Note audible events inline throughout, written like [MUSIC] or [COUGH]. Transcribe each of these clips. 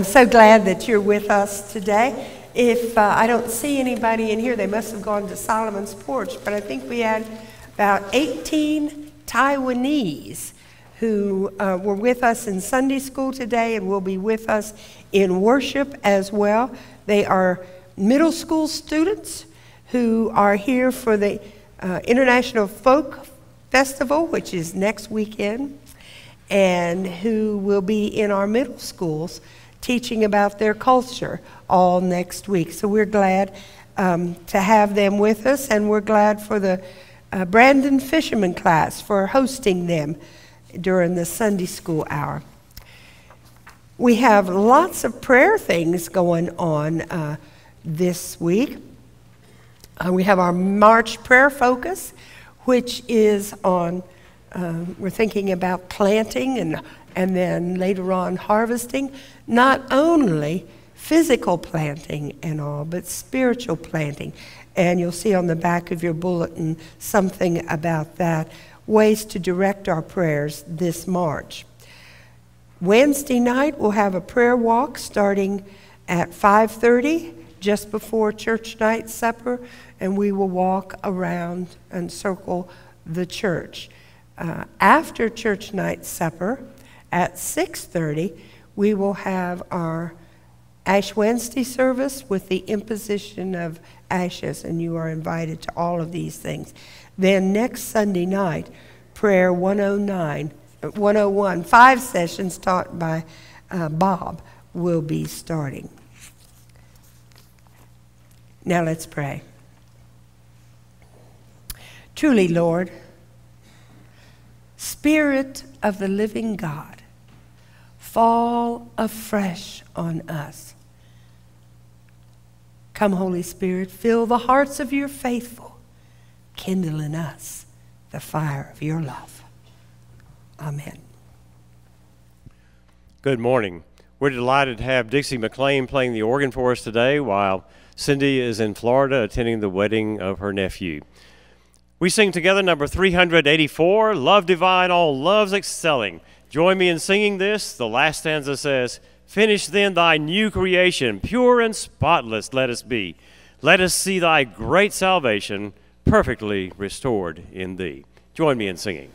I'm so glad that you're with us today. If uh, I don't see anybody in here, they must have gone to Solomon's porch, but I think we had about 18 Taiwanese who uh, were with us in Sunday school today and will be with us in worship as well. They are middle school students who are here for the uh, International Folk Festival, which is next weekend, and who will be in our middle schools teaching about their culture all next week. So we're glad um, to have them with us, and we're glad for the uh, Brandon Fisherman class for hosting them during the Sunday school hour. We have lots of prayer things going on uh, this week. Uh, we have our March prayer focus, which is on, uh, we're thinking about planting and, and then later on harvesting, not only physical planting and all, but spiritual planting. And you'll see on the back of your bulletin something about that, ways to direct our prayers this March. Wednesday night, we'll have a prayer walk starting at 5.30, just before church night supper, and we will walk around and circle the church. Uh, after church night supper, at 6.30, we will have our Ash Wednesday service with the imposition of ashes, and you are invited to all of these things. Then next Sunday night, prayer 109, 101, five sessions taught by uh, Bob will be starting. Now let's pray. Truly, Lord, Spirit of the living God, fall afresh on us. Come, Holy Spirit, fill the hearts of your faithful, kindle in us the fire of your love. Amen. Good morning. We're delighted to have Dixie McLean playing the organ for us today while Cindy is in Florida attending the wedding of her nephew. We sing together number 384, Love Divine, All Loves Excelling. Join me in singing this. The last stanza says, Finish then thy new creation, pure and spotless let us be. Let us see thy great salvation perfectly restored in thee. Join me in singing.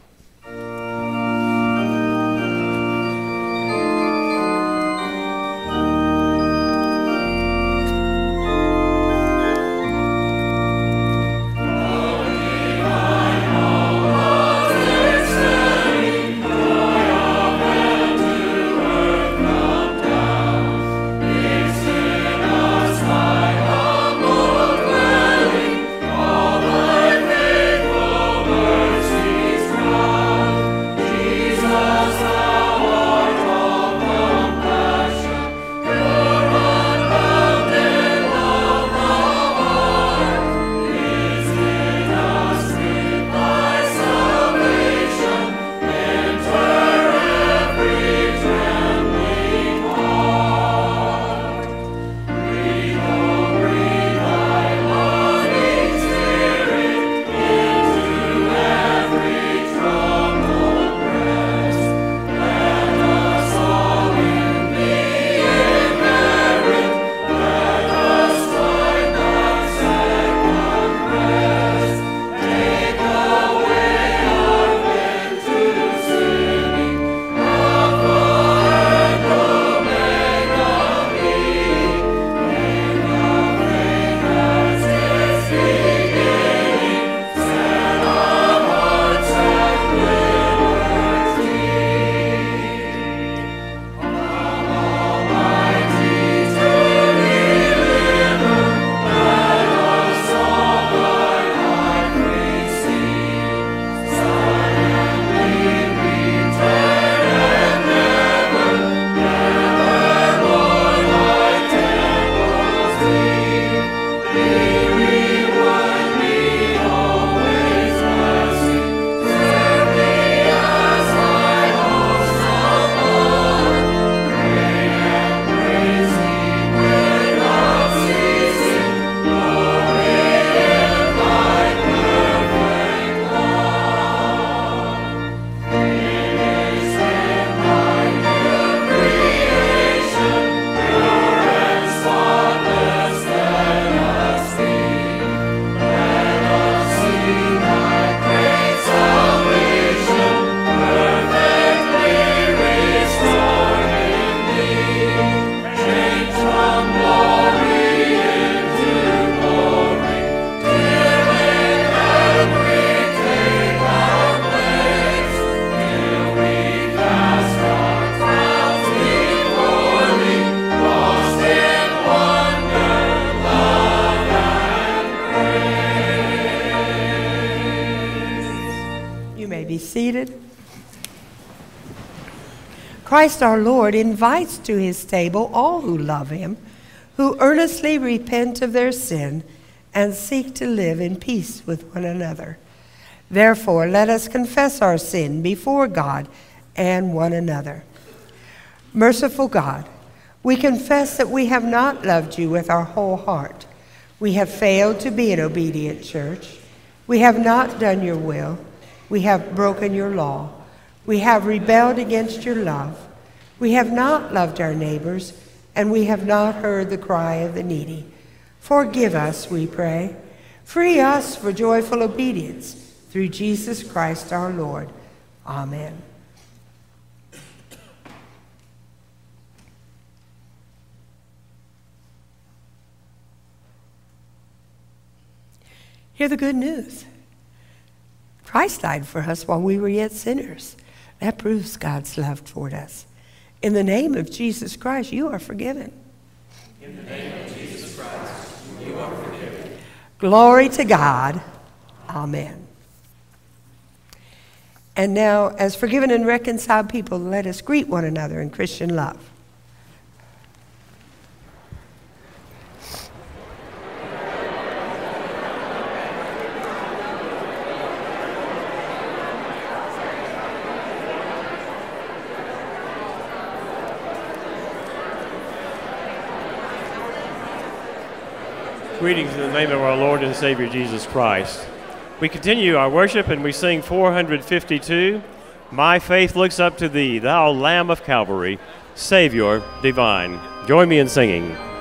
Christ our Lord invites to his table all who love him, who earnestly repent of their sin and seek to live in peace with one another. Therefore, let us confess our sin before God and one another. Merciful God, we confess that we have not loved you with our whole heart. We have failed to be an obedient church. We have not done your will. We have broken your law. We have rebelled against your love. We have not loved our neighbors, and we have not heard the cry of the needy. Forgive us, we pray. Free us for joyful obedience through Jesus Christ our Lord. Amen. Hear the good news. Christ died for us while we were yet sinners. That proves God's love toward us. In the name of Jesus Christ, you are forgiven. In the name of Jesus Christ, you are forgiven. Glory to God. Amen. And now, as forgiven and reconciled people, let us greet one another in Christian love. Greetings in the name of our Lord and Savior Jesus Christ. We continue our worship and we sing 452 My faith looks up to thee, thou Lamb of Calvary, Savior divine. Join me in singing.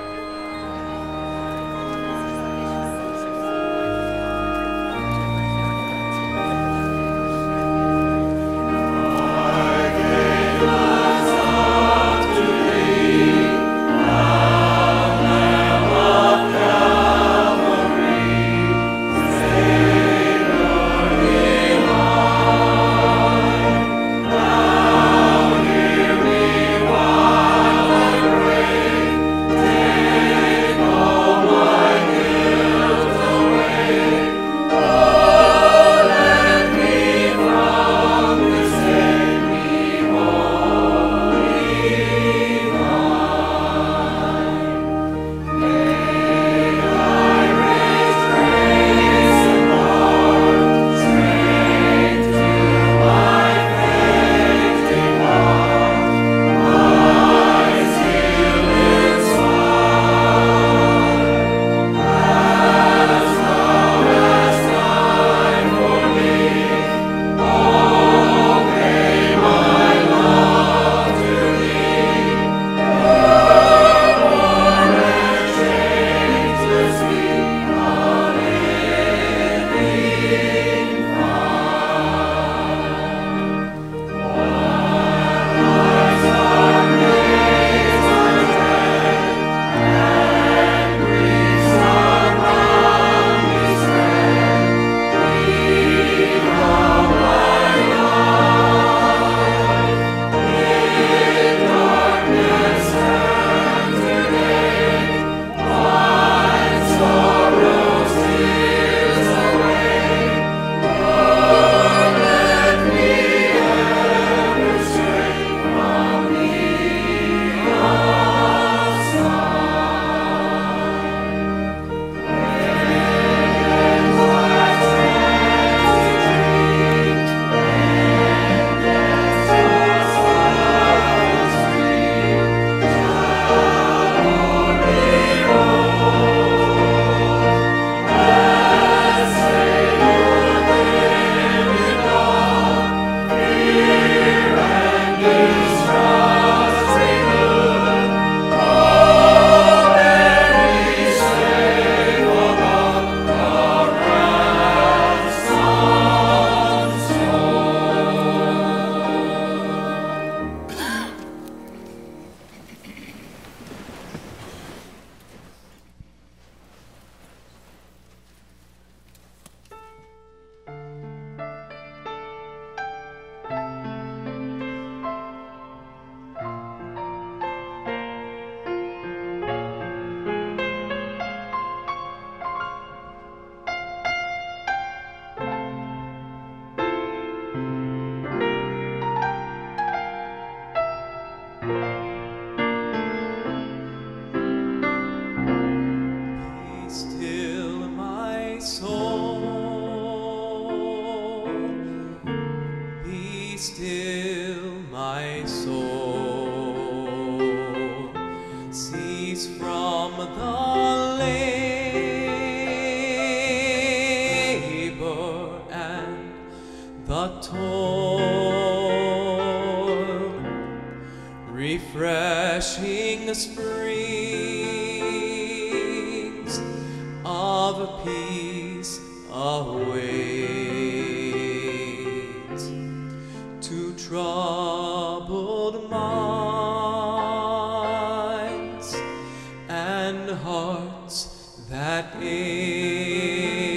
That ache.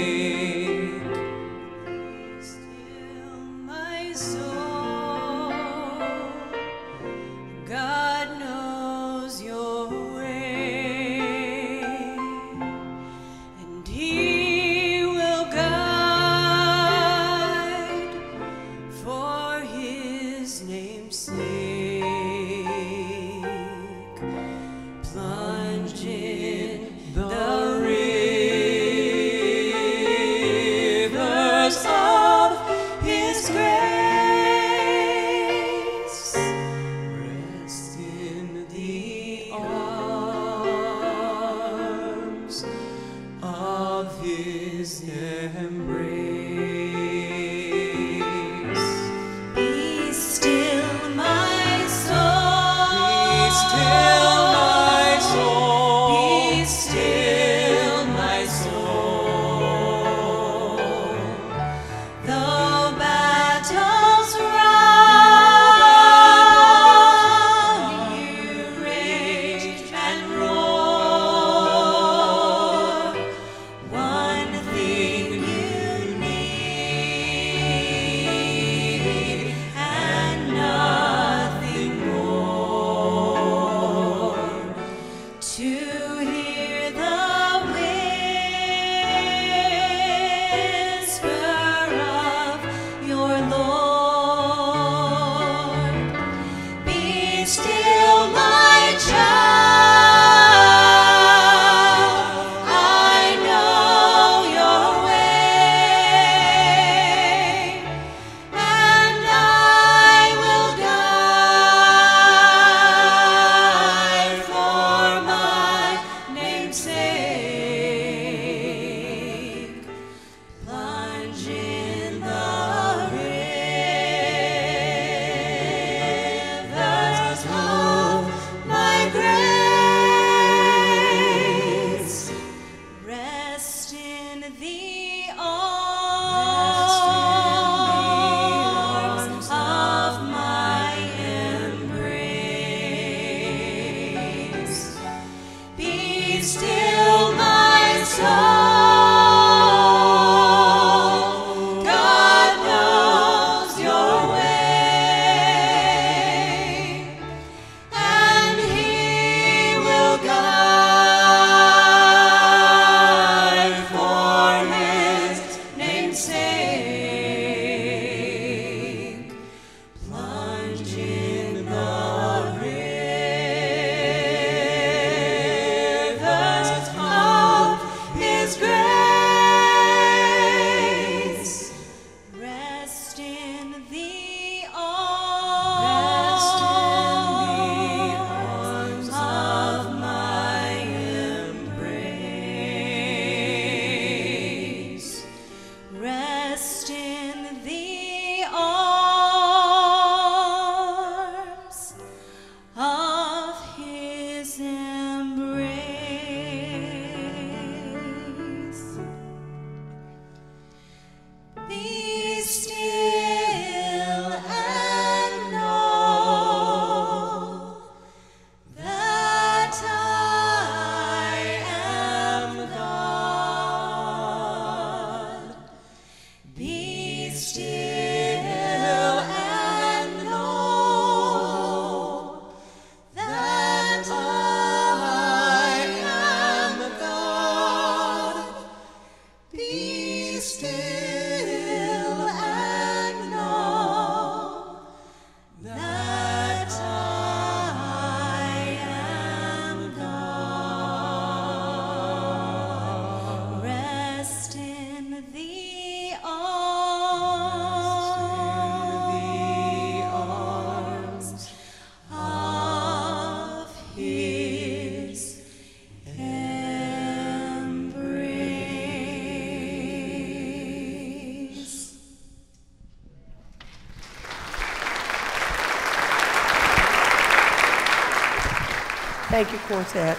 Thank you, Quartet.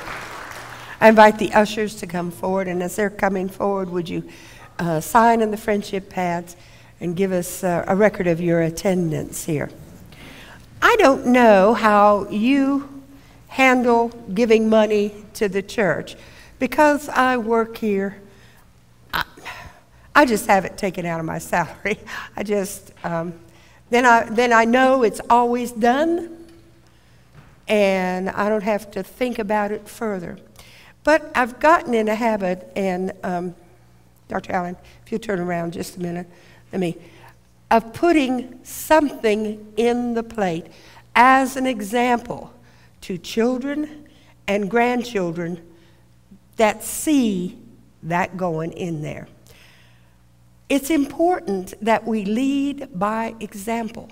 I invite the ushers to come forward, and as they're coming forward, would you uh, sign in the friendship pads and give us uh, a record of your attendance here? I don't know how you handle giving money to the church. Because I work here, I, I just have it taken out of my [LAUGHS] salary. I just, um, then, I, then I know it's always done, and I don't have to think about it further. But I've gotten in a habit, and um, Dr. Allen, if you turn around just a minute, let me, of putting something in the plate as an example to children and grandchildren that see that going in there. It's important that we lead by example.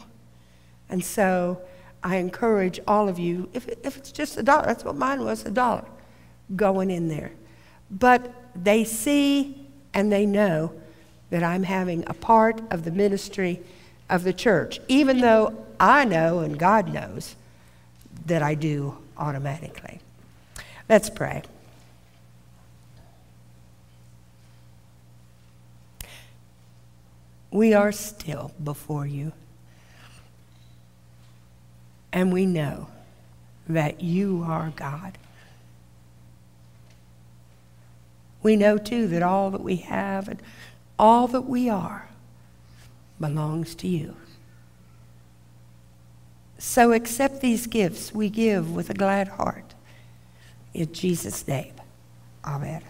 And so I encourage all of you, if, if it's just a dollar, that's what mine was, a dollar, going in there. But they see and they know that I'm having a part of the ministry of the church, even though I know and God knows that I do automatically. Let's pray. We are still before you. And we know that you are God. We know too that all that we have and all that we are belongs to you. So accept these gifts we give with a glad heart. In Jesus' name, amen.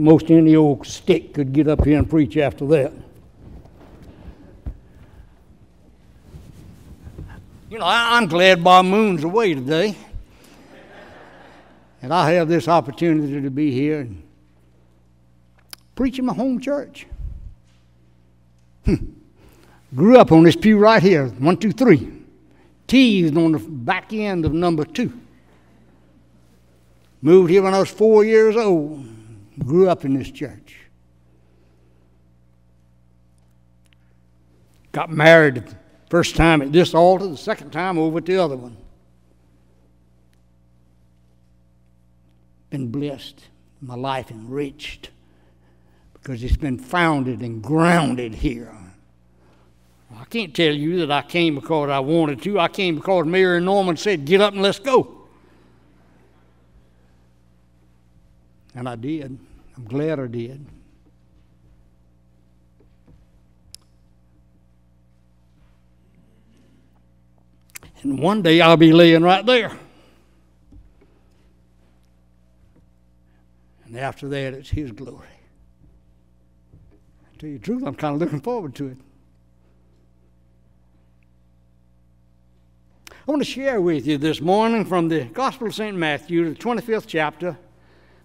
Most any old stick could get up here and preach after that. You know, I, I'm glad Bob Moon's away today. And I have this opportunity to be here and preach in my home church. Hmm. Grew up on this pew right here, one, two, three. Teased on the back end of number two. Moved here when I was four years old. Grew up in this church. Got married the first time at this altar, the second time over at the other one. Been blessed, my life enriched, because it's been founded and grounded here. I can't tell you that I came because I wanted to. I came because Mary and Norman said, Get up and let's go. And I did. I'm glad I did. And one day I'll be laying right there. And after that, it's His glory. To tell you the truth, I'm kind of looking forward to it. I want to share with you this morning from the Gospel of St. Matthew, the 25th chapter,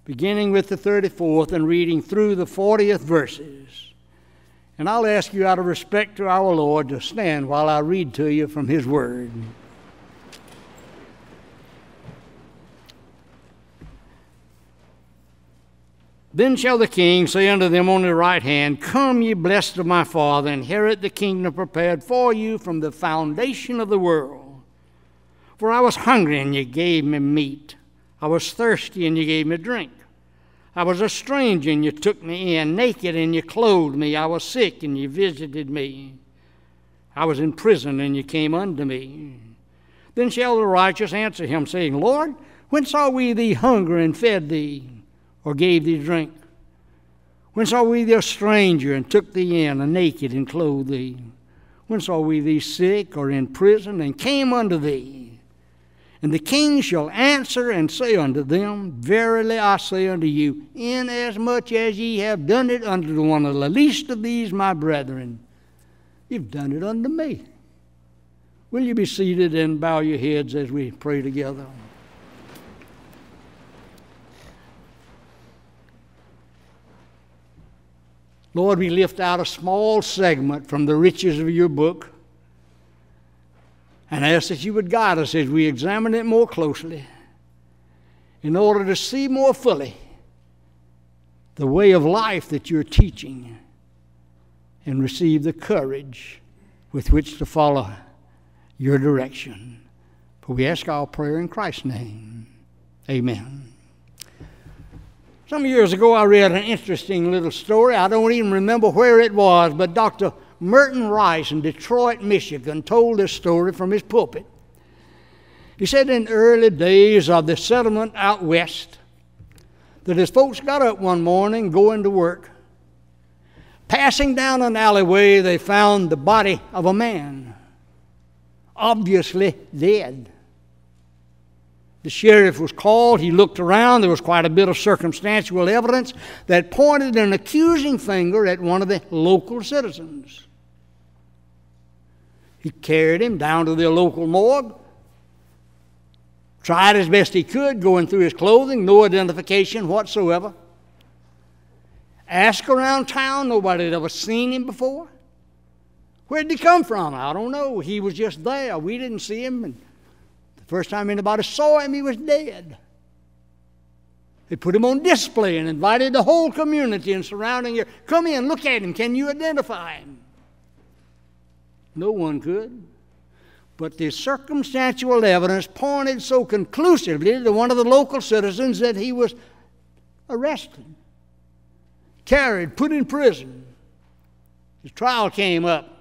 beginning with the 34th and reading through the 40th verses. And I'll ask you, out of respect to our Lord, to stand while I read to you from His Word. Then shall the king say unto them on the right hand, Come, ye blessed of my Father, inherit the kingdom prepared for you from the foundation of the world. For I was hungry, and ye gave me meat. I was thirsty, and you gave me drink. I was a stranger, and you took me in. Naked, and you clothed me. I was sick, and you visited me. I was in prison, and you came unto me. Then shall the righteous answer him, saying, Lord, when saw we thee hunger and fed thee? or gave thee drink? When saw we thee a stranger and took thee in, a naked and clothed thee? When saw we thee sick or in prison and came unto thee? And the king shall answer and say unto them, Verily I say unto you, inasmuch as ye have done it unto one of the least of these my brethren, you've done it unto me. Will you be seated and bow your heads as we pray together? Lord, we lift out a small segment from the riches of your book and ask that you would guide us as we examine it more closely in order to see more fully the way of life that you're teaching and receive the courage with which to follow your direction. For we ask our prayer in Christ's name. Amen. Some years ago, I read an interesting little story. I don't even remember where it was, but Dr. Merton Rice in Detroit, Michigan, told this story from his pulpit. He said in the early days of the settlement out west that his folks got up one morning going to work. Passing down an alleyway, they found the body of a man, obviously dead. The sheriff was called. He looked around. There was quite a bit of circumstantial evidence that pointed an accusing finger at one of the local citizens. He carried him down to the local morgue, tried as best he could, going through his clothing, no identification whatsoever. Asked around town, nobody had ever seen him before. Where did he come from? I don't know. He was just there. We didn't see him. And the First time anybody saw him, he was dead. They put him on display and invited the whole community and surrounding area. Come in, look at him. Can you identify him? No one could. But the circumstantial evidence pointed so conclusively to one of the local citizens that he was arrested, carried, put in prison. His trial came up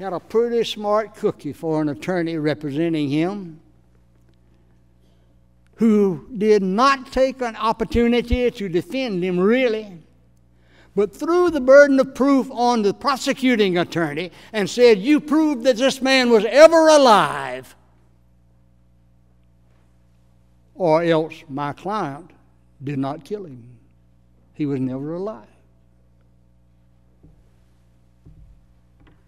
had a pretty smart cookie for an attorney representing him who did not take an opportunity to defend him really, but threw the burden of proof on the prosecuting attorney and said, You proved that this man was ever alive, or else my client did not kill him. He was never alive.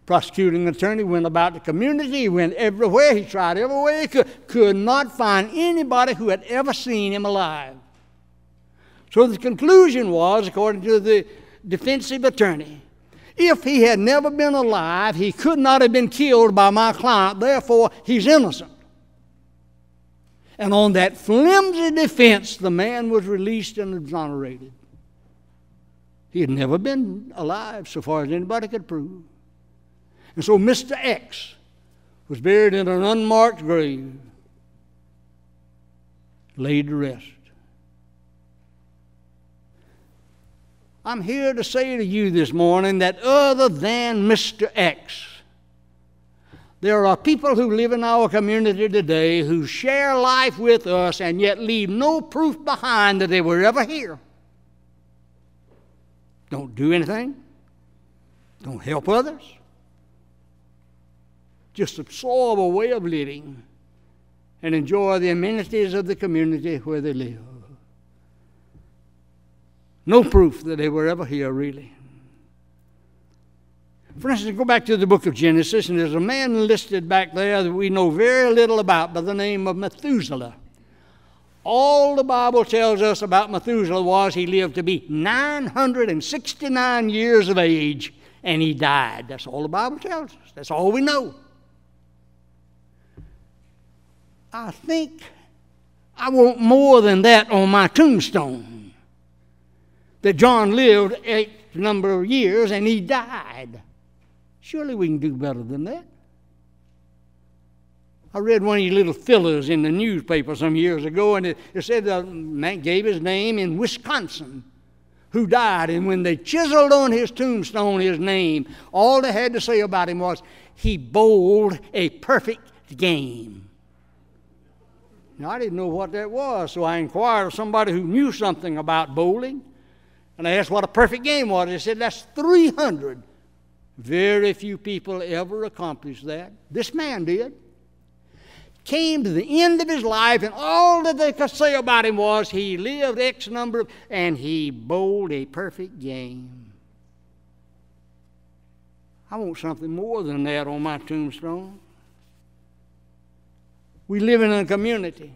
Prosecuting attorney went about the community, went everywhere, he tried every way he could, could not find anybody who had ever seen him alive. So the conclusion was, according to the defensive attorney, if he had never been alive, he could not have been killed by my client, therefore, he's innocent. And on that flimsy defense, the man was released and exonerated. He had never been alive, so far as anybody could prove. And so Mr. X was buried in an unmarked grave, laid to rest. I'm here to say to you this morning that other than Mr. X, there are people who live in our community today who share life with us and yet leave no proof behind that they were ever here. Don't do anything, don't help others, just absorb a way of living and enjoy the amenities of the community where they live. No proof that they were ever here, really. For instance, go back to the book of Genesis, and there's a man listed back there that we know very little about by the name of Methuselah. All the Bible tells us about Methuselah was he lived to be 969 years of age and he died. That's all the Bible tells us. That's all we know. I think I want more than that on my tombstone. That John lived a number of years and he died. Surely we can do better than that. I read one of these little fillers in the newspaper some years ago, and it, it said the man gave his name in Wisconsin who died. And when they chiseled on his tombstone his name, all they had to say about him was, he bowled a perfect game. Now, I didn't know what that was, so I inquired of somebody who knew something about bowling. And I asked what a perfect game was. They said, that's 300. Very few people ever accomplished that. This man did came to the end of his life, and all that they could say about him was he lived X number of, and he bowled a perfect game. I want something more than that on my tombstone. We live in a community.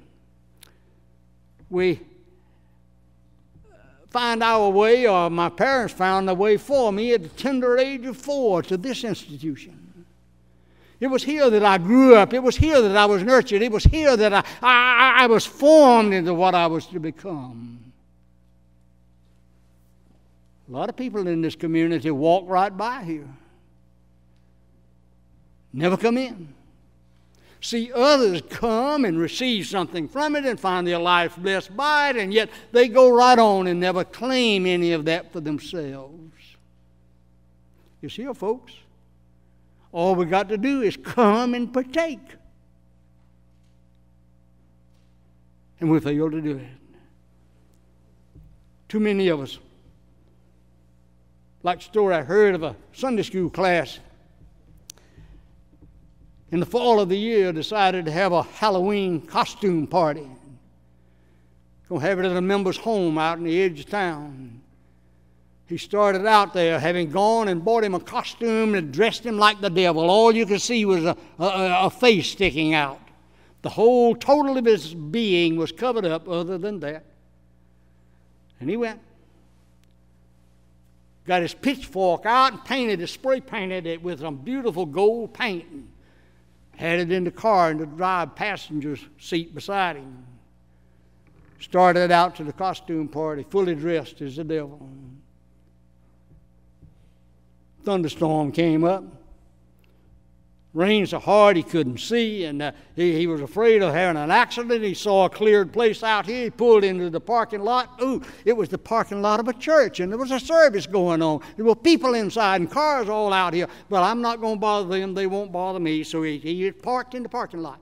We find our way, or my parents found the way for me at the tender age of four to this institution. It was here that I grew up. It was here that I was nurtured. It was here that I, I, I was formed into what I was to become. A lot of people in this community walk right by here, never come in. See others come and receive something from it and find their life blessed by it, and yet they go right on and never claim any of that for themselves. You see, folks? All we got to do is come and partake. And we fail to do it. Too many of us. Like the story I heard of a Sunday school class in the fall of the year decided to have a Halloween costume party. Gonna have it at a member's home out in the edge of town. He started out there having gone and bought him a costume and dressed him like the devil. All you could see was a, a, a face sticking out. The whole total of his being was covered up, other than that. And he went, got his pitchfork out and painted it, spray painted it with some beautiful gold paint. Had it in the car in the drive passenger's seat beside him. Started out to the costume party, fully dressed as the devil thunderstorm came up. Rained so hard he couldn't see, and uh, he, he was afraid of having an accident. He saw a cleared place out here. He pulled into the parking lot. Ooh, it was the parking lot of a church, and there was a service going on. There were people inside and cars all out here, but I'm not going to bother them. They won't bother me. So he, he parked in the parking lot.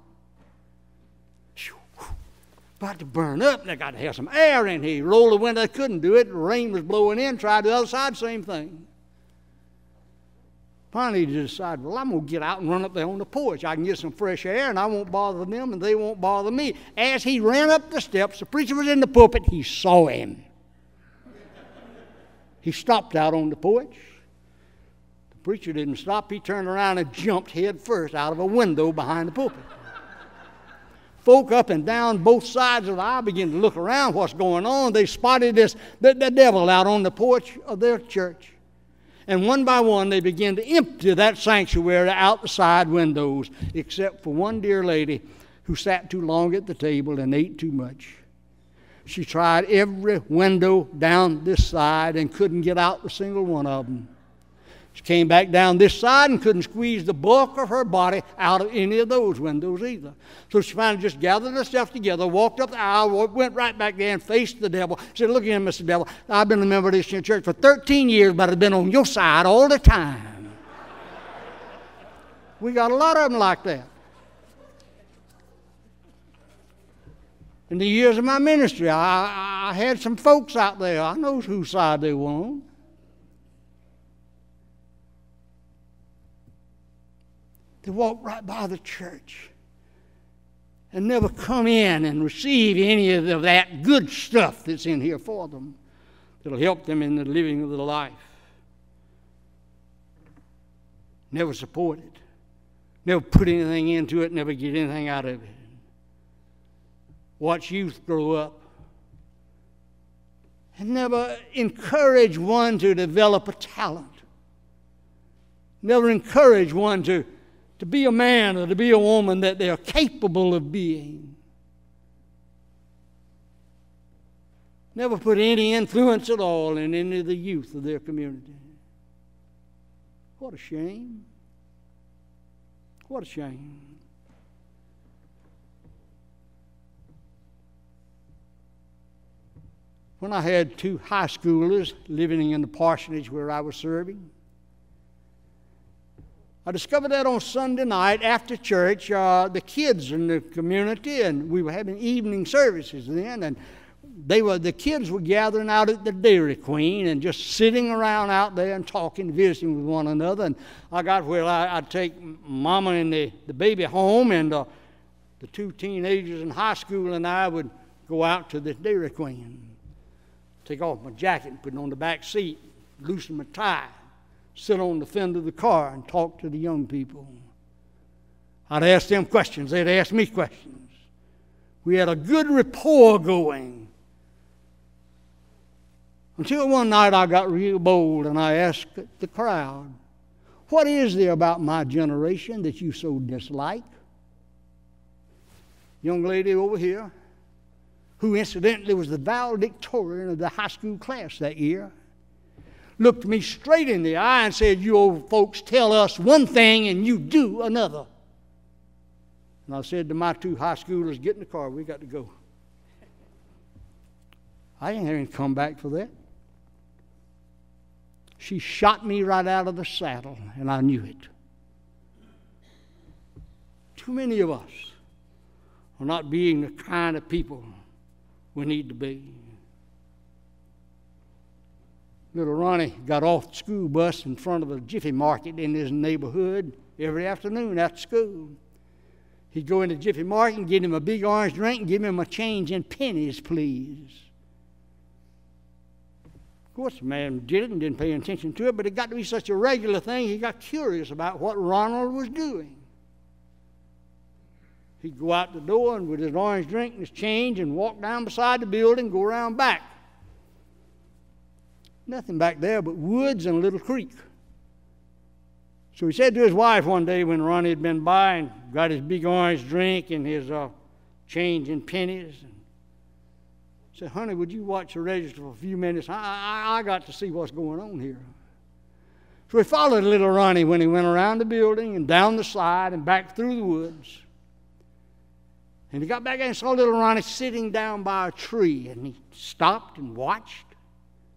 About to burn up. They got to have some air in here. He rolled the window. Couldn't do it. The rain was blowing in. Tried the other side, same thing. Finally, he decided, well, I'm going to get out and run up there on the porch. I can get some fresh air, and I won't bother them, and they won't bother me. As he ran up the steps, the preacher was in the pulpit. He saw him. he stopped out on the porch. The preacher didn't stop. He turned around and jumped head first out of a window behind the pulpit. Folk up and down both sides of the aisle began to look around what's going on. They spotted this the, the devil out on the porch of their church. And one by one, they began to empty that sanctuary out the side windows, except for one dear lady who sat too long at the table and ate too much. She tried every window down this side and couldn't get out a single one of them. She came back down this side and couldn't squeeze the bulk of her body out of any of those windows either. So she finally just gathered herself together, walked up the aisle, went right back there and faced the devil. Said, Look here, Mr. Devil, I've been a member of this church for 13 years, but I've been on your side all the time. we got a lot of them like that. In the years of my ministry, I, I had some folks out there. I know whose side they were on. They walk right by the church and never come in and receive any of that good stuff that's in here for them that'll help them in the living of the life. never support it, never put anything into it, never get anything out of it. Watch youth grow up and never encourage one to develop a talent. Never encourage one to, to be a man or to be a woman that they are capable of being. Never put any influence at all in any of the youth of their community. What a shame. What a shame. When I had two high schoolers living in the parsonage where I was serving, I discovered that on Sunday night after church, uh, the kids in the community, and we were having evening services then, and they were the kids were gathering out at the Dairy Queen and just sitting around out there and talking, visiting with one another. And I got where I, would take Mama and the, the baby home, and uh, the two teenagers in high school and I would go out to the Dairy Queen, take off my jacket and put it on the back seat, loosen my tie sit on the fender of the car and talk to the young people. I'd ask them questions, they'd ask me questions. We had a good rapport going. Until one night I got real bold and I asked the crowd, What is there about my generation that you so dislike? Young lady over here, who incidentally was the valedictorian of the high school class that year, looked me straight in the eye and said, You old folks tell us one thing and you do another. And I said to my two high schoolers, Get in the car, we got to go. I having to come back for that. She shot me right out of the saddle, and I knew it. Too many of us are not being the kind of people we need to be. Little Ronnie got off the school bus in front of a Jiffy Market in his neighborhood every afternoon after school. He'd go into Jiffy Market and get him a big orange drink and give him a change in pennies, please. Of course, the man did it and didn't pay attention to it, but it got to be such a regular thing, he got curious about what Ronald was doing. He'd go out the door and with his orange drink and his change and walk down beside the building, go around back. Nothing back there but woods and a little creek. So he said to his wife one day when Ronnie had been by and got his big orange drink and his uh, change in pennies, and said, Honey, would you watch the register for a few minutes? I, I, I got to see what's going on here. So he followed little Ronnie when he went around the building and down the slide and back through the woods. And he got back and saw little Ronnie sitting down by a tree, and he stopped and watched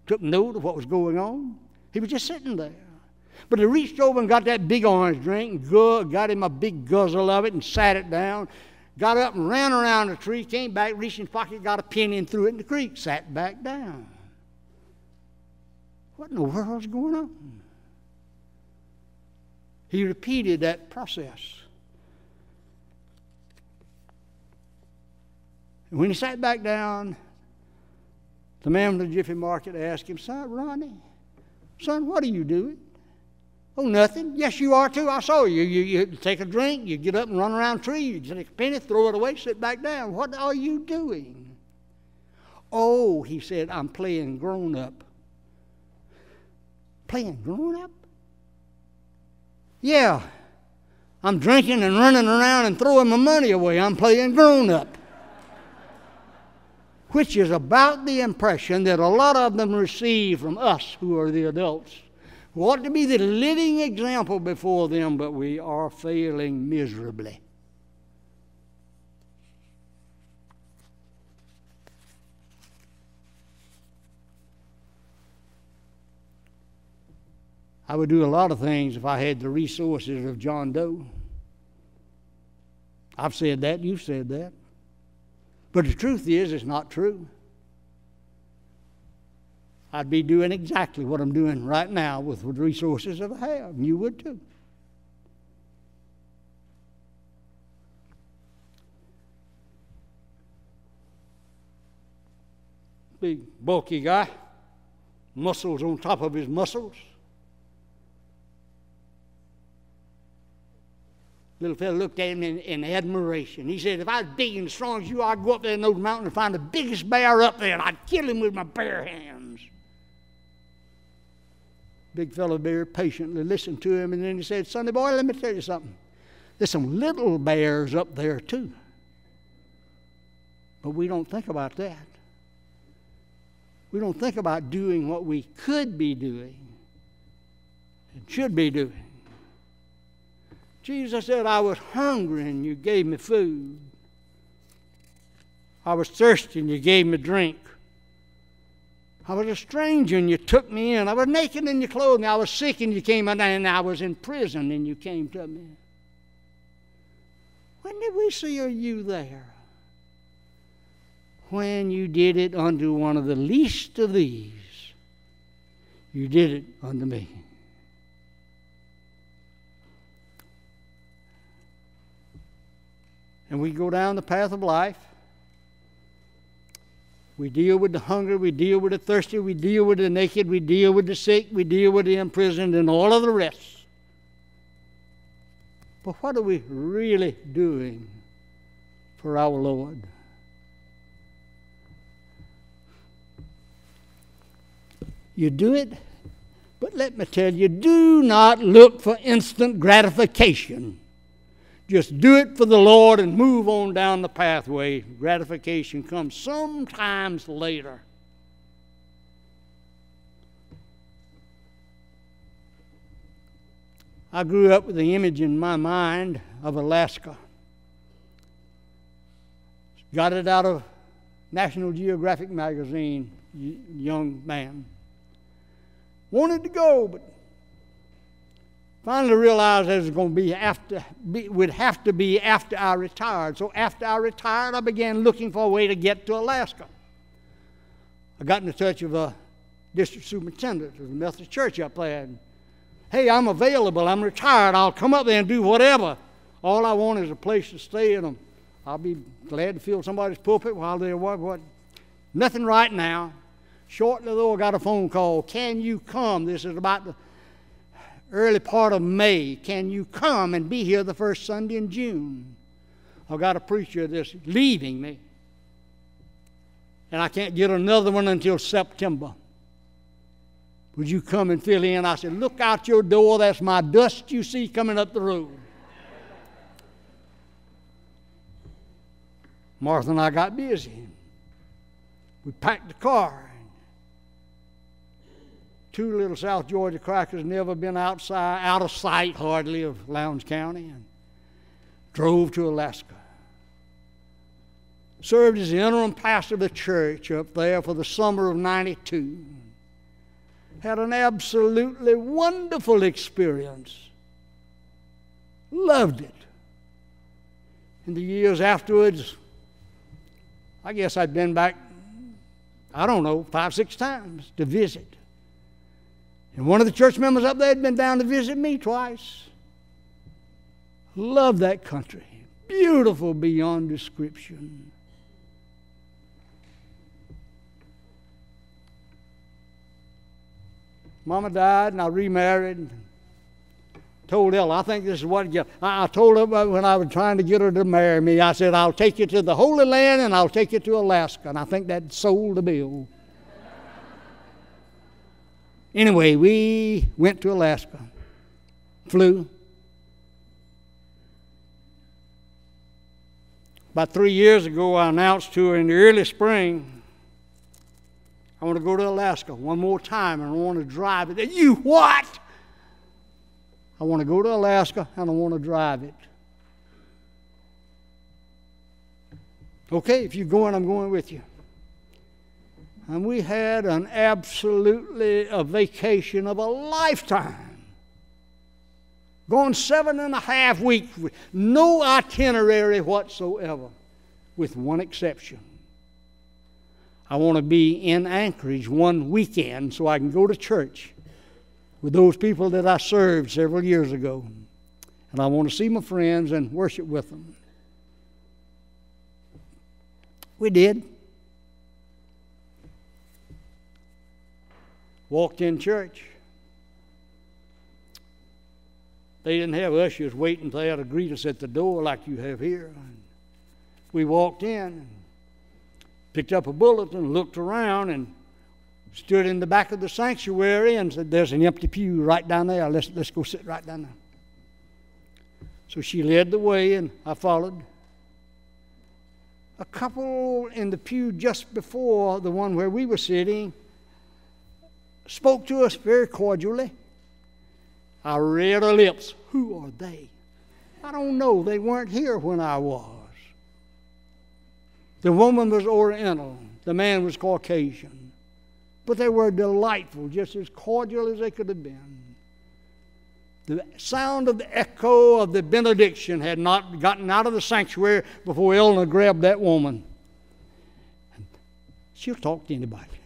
took note of what was going on. He was just sitting there. But he reached over and got that big orange drink, got him a big guzzle of it, and sat it down. Got up and ran around the tree, came back, reached in his pocket, got a penny and threw it in the creek, sat back down. What in the world's going on? He repeated that process. And when he sat back down, the man from the Jiffy Market asked him, Son, Ronnie, son, what are you doing? Oh, nothing. Yes, you are too. I saw you. You, you take a drink, you get up and run around a tree, you take a penny, throw it away, sit back down. What are you doing? Oh, he said, I'm playing grown up. Playing grown up? Yeah. I'm drinking and running around and throwing my money away. I'm playing grown up which is about the impression that a lot of them receive from us who are the adults. who ought to be the living example before them, but we are failing miserably. I would do a lot of things if I had the resources of John Doe. I've said that, you've said that. But the truth is, it's not true. I'd be doing exactly what I'm doing right now with the resources that I have, and you would too. Big, bulky guy, muscles on top of his muscles. Little fellow looked at him in, in admiration. He said, If I was big and strong as you, I'd go up there in those mountains and find the biggest bear up there, and I'd kill him with my bare hands. Big fellow bear patiently listened to him, and then he said, Sonny boy, let me tell you something. There's some little bears up there, too. But we don't think about that. We don't think about doing what we could be doing and should be doing. Jesus said, I was hungry and you gave me food. I was thirsty and you gave me drink. I was a stranger and you took me in. I was naked and you clothed me. I was sick and you came in. And I was in prison and you came to me. When did we see you there? When you did it unto one of the least of these, you did it unto me. And we go down the path of life. We deal with the hungry, we deal with the thirsty, we deal with the naked, we deal with the sick, we deal with the imprisoned, and all of the rest. But what are we really doing for our Lord? You do it, but let me tell you do not look for instant gratification. Just do it for the Lord and move on down the pathway. Gratification comes sometimes later. I grew up with the image in my mind of Alaska. Got it out of National Geographic magazine, young man. Wanted to go, but finally realized it was going to be after be, would have to be after I retired. So after I retired, I began looking for a way to get to Alaska. I got in touch with a district superintendent of the Methodist Church up there. And, hey, I'm available. I'm retired. I'll come up there and do whatever. All I want is a place to stay, and um, I'll be glad to fill somebody's pulpit while they're what, what. Nothing right now. Shortly, though, I got a phone call. Can you come? This is about the early part of May. Can you come and be here the first Sunday in June? Oh, I've got a preacher that's leaving me. And I can't get another one until September. Would you come and fill in? I said, Look out your door. That's my dust you see coming up the road. Martha and I got busy. We packed the car two little South Georgia crackers, never been outside, out of sight hardly of Lowndes County, and drove to Alaska. Served as the interim pastor of the church up there for the summer of 92. Had an absolutely wonderful experience. Loved it. In the years afterwards, I guess I'd been back, I don't know, five, six times to visit. And one of the church members up there had been down to visit me twice. Love that country. Beautiful beyond description. Mama died and I remarried. Told Ella, I think this is what. I told her when I was trying to get her to marry me, I said, I'll take you to the Holy Land and I'll take you to Alaska. And I think that sold the bill. Anyway, we went to Alaska, flew. About three years ago, I announced to her in the early spring, I want to go to Alaska one more time and I want to drive it. You what? I want to go to Alaska and I want to drive it. Okay, if you're going, I'm going with you. And we had an absolutely a vacation of a lifetime. Going seven and a half weeks with no itinerary whatsoever, with one exception. I want to be in Anchorage one weekend so I can go to church with those people that I served several years ago. And I want to see my friends and worship with them. We did. Walked in church. They didn't have ushers waiting there to greet us at the door like you have here. We walked in, picked up a bulletin, looked around, and stood in the back of the sanctuary and said, There's an empty pew right down there. Let's, let's go sit right down there. So she led the way, and I followed. A couple in the pew just before the one where we were sitting spoke to us very cordially. I read her lips. Who are they? I don't know. They weren't here when I was. The woman was Oriental, the man was Caucasian. But they were delightful, just as cordial as they could have been. The sound of the echo of the benediction had not gotten out of the sanctuary before Eleanor grabbed that woman. She'll talk to anybody.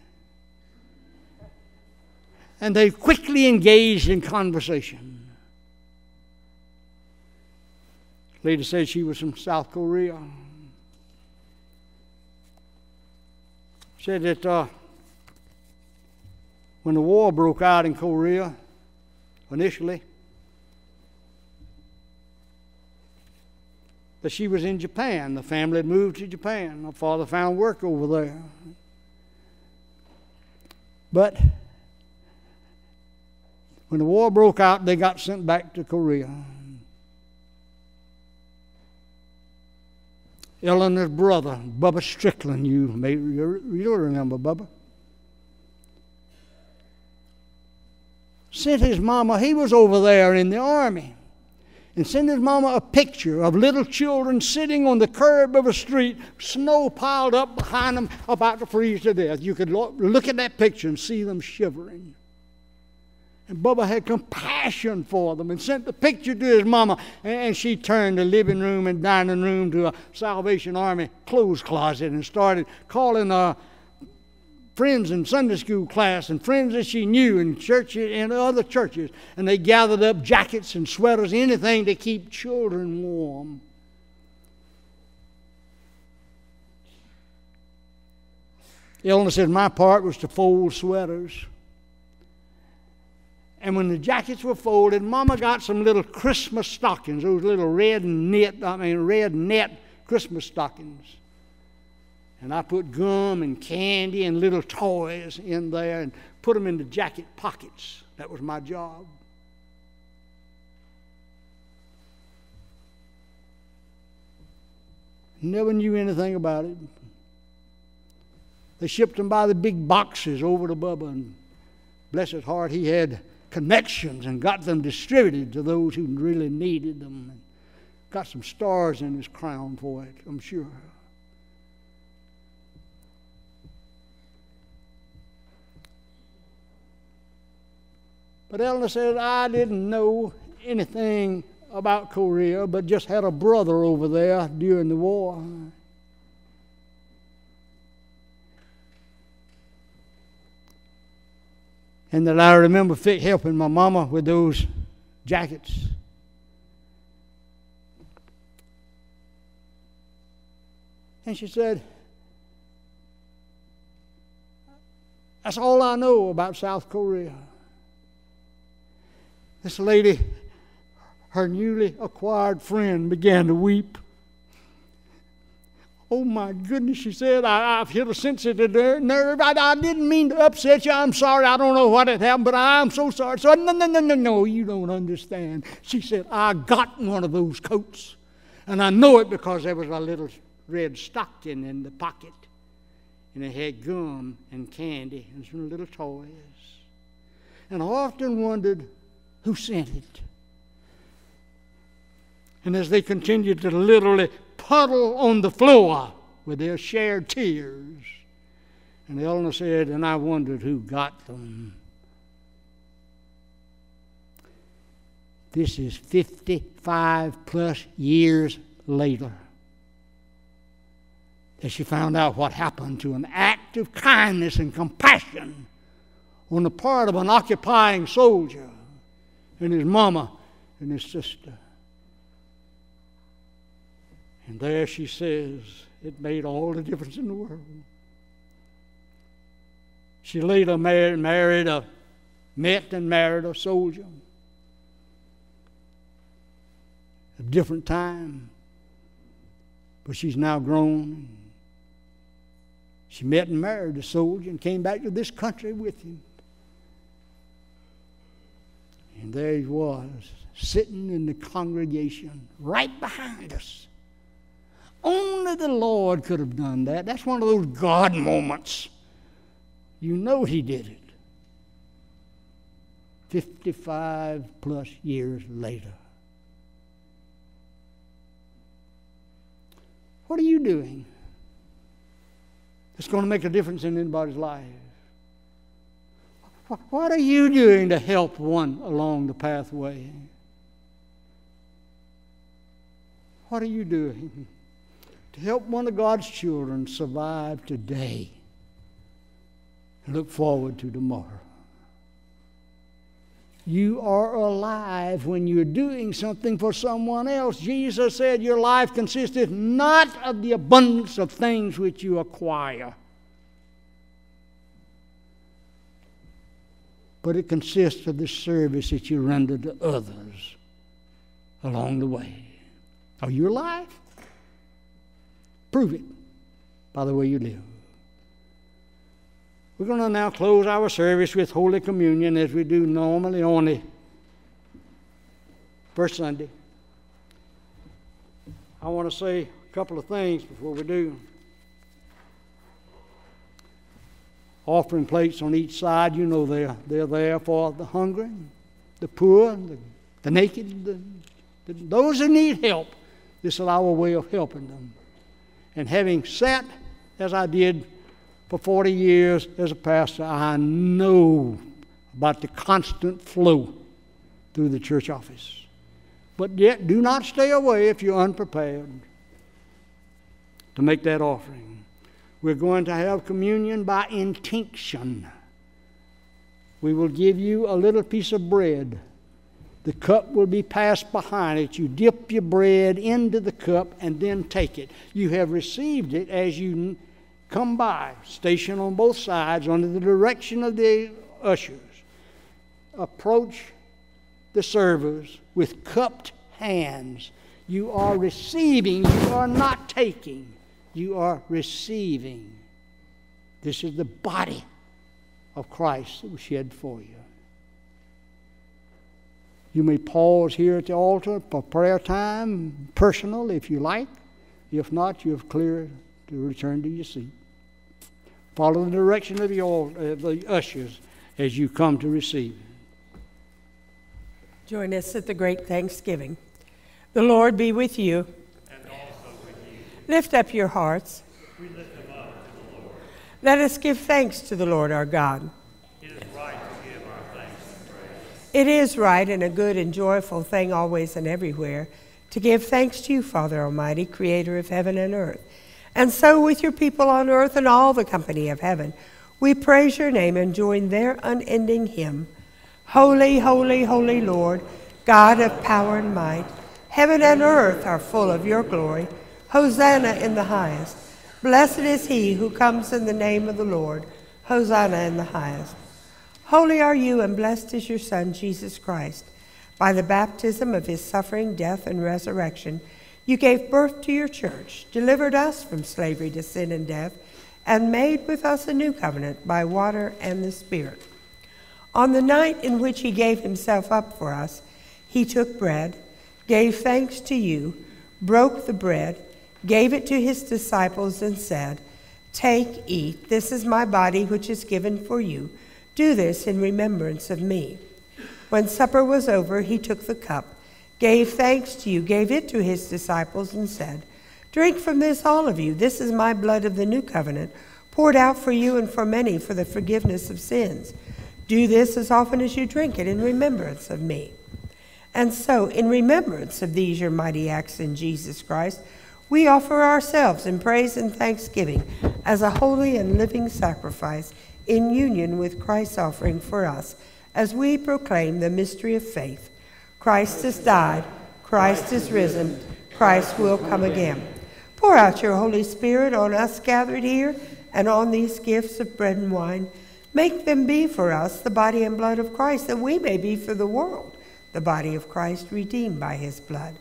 And they quickly engaged in conversation. Lady said she was from South Korea. Said that uh, when the war broke out in Korea, initially, that she was in Japan. The family had moved to Japan. My father found work over there. But when the war broke out, they got sent back to Korea. Eleanor's brother, Bubba Strickland, you may you'll remember Bubba. Sent his mama, he was over there in the army and sent his mama a picture of little children sitting on the curb of a street, snow piled up behind them, about to freeze to death. You could look at that picture and see them shivering. And Bubba had compassion for them and sent the picture to his mama. And she turned the living room and dining room to a Salvation Army clothes closet and started calling uh, friends in Sunday school class and friends that she knew in church and other churches. And they gathered up jackets and sweaters, anything to keep children warm. Eleanor said, My part was to fold sweaters. And when the jackets were folded, Mama got some little Christmas stockings, those little red knit, I mean, red net Christmas stockings. And I put gum and candy and little toys in there and put them in the jacket pockets. That was my job. Never knew anything about it. They shipped them by the big boxes over to Bubba, and bless his heart, he had connections and got them distributed to those who really needed them. And got some stars in his crown for it, I'm sure. But Eleanor said, I didn't know anything about Korea, but just had a brother over there during the war. And that I remember helping my mama with those jackets. And she said, That's all I know about South Korea. This lady, her newly acquired friend, began to weep. Oh my goodness, she said, I, have hit a sensitive nerve. I, I, didn't mean to upset you. I'm sorry. I don't know what had happened, but I'm so sorry. So, no, no, no, no, no, you don't understand. She said, I got one of those coats. And I know it because there was a little red stocking in the pocket. And it had gum and candy and some little toys. And I often wondered who sent it. And as they continued to literally puddle on the floor with their shared tears, and Eleanor said, and I wondered who got them. This is 55 plus years later that she found out what happened to an act of kindness and compassion on the part of an occupying soldier and his mama and his sister. And there she says, it made all the difference in the world. She later married, married a, met and married a soldier. a different time. But she's now grown. She met and married a soldier and came back to this country with him. And there he was, sitting in the congregation right behind us. Only the Lord could have done that. That's one of those God moments. You know He did it. 55 plus years later. What are you doing that's going to make a difference in anybody's life? What are you doing to help one along the pathway? What are you doing to help one of God's children survive today and look forward to tomorrow? You are alive when you're doing something for someone else. Jesus said, Your life consisteth not of the abundance of things which you acquire, but it consists of the service that you render to others along the way. Are you alive? Prove it by the way you live. We're going to now close our service with Holy Communion as we do normally on the first Sunday. I want to say a couple of things before we do. Offering plates on each side, you know they're, they're there for the hungry, the poor, the, the naked, the, the, those who need help. This is our way of helping them. And having sat as I did for 40 years as a pastor, I know about the constant flow through the church office. But yet, do not stay away if you're unprepared to make that offering. We're going to have communion by intinction. We will give you a little piece of bread. The cup will be passed behind it. You dip your bread into the cup and then take it. You have received it as you come by, stationed on both sides under the direction of the ushers. Approach the servers with cupped hands. You are receiving, you are not taking, you are receiving. This is the body of Christ that was shed for you. You may pause here at the altar for prayer time, personal, if you like. If not, you have clear to return to your seat. Follow the direction of the, old, uh, the ushers as you come to receive. Join us at the great Thanksgiving. The Lord be with you. And also with you. Lift up your hearts. We lift them up to the Lord. Let us give thanks to the Lord our God. It is right to give our thanks and praise. It is right and a good and joyful thing always and everywhere to give thanks to you, Father Almighty, creator of heaven and earth. And so, with your people on earth and all the company of heaven, we praise your name and join their unending hymn Holy, holy, holy Lord, God of power and might, heaven and earth are full of your glory. Hosanna in the highest. Blessed is he who comes in the name of the Lord. Hosanna in the highest. Holy are you, and blessed is your Son, Jesus Christ. By the baptism of his suffering, death, and resurrection, you gave birth to your church, delivered us from slavery to sin and death, and made with us a new covenant by water and the Spirit. On the night in which he gave himself up for us, he took bread, gave thanks to you, broke the bread, gave it to his disciples, and said, Take, eat, this is my body which is given for you. Do this in remembrance of me. When supper was over, he took the cup, gave thanks to you, gave it to his disciples, and said, Drink from this, all of you. This is my blood of the new covenant, poured out for you and for many for the forgiveness of sins. Do this as often as you drink it in remembrance of me. And so, in remembrance of these your mighty acts in Jesus Christ, we offer ourselves in praise and thanksgiving as a holy and living sacrifice in union with Christ's offering for us as we proclaim the mystery of faith. Christ has died, Christ is risen, Christ will come again. Pour out your Holy Spirit on us gathered here and on these gifts of bread and wine. Make them be for us the body and blood of Christ, that we may be for the world the body of Christ redeemed by his blood.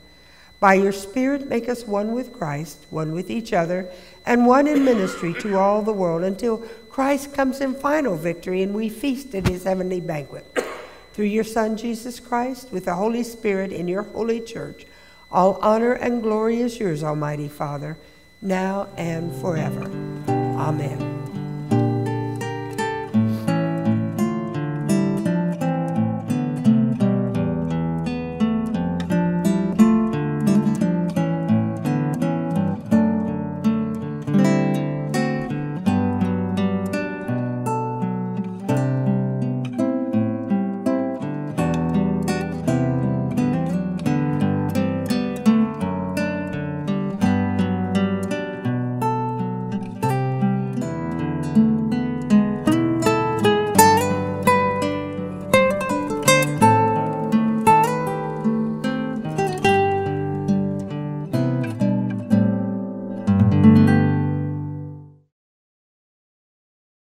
By your Spirit, make us one with Christ, one with each other, and one in ministry to all the world until Christ comes in final victory and we feast at his heavenly banquet. [CLEARS THROAT] Through your Son, Jesus Christ, with the Holy Spirit in your holy church, all honor and glory is yours, Almighty Father, now and forever. Amen.